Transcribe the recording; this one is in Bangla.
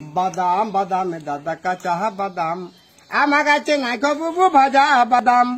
বাদাম বাদামে দাদা কাঁচা বাদাম। আমার কাছে নাই বুবু ভাজা বাদাম।